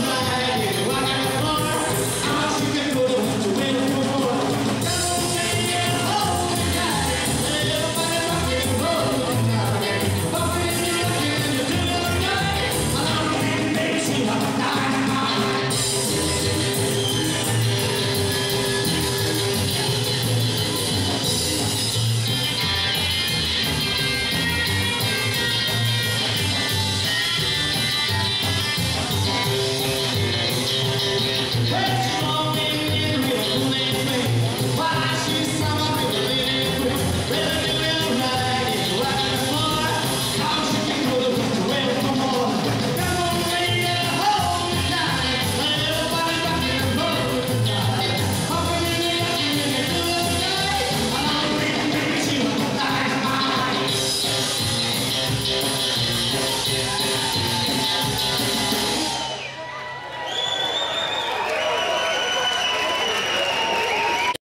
Why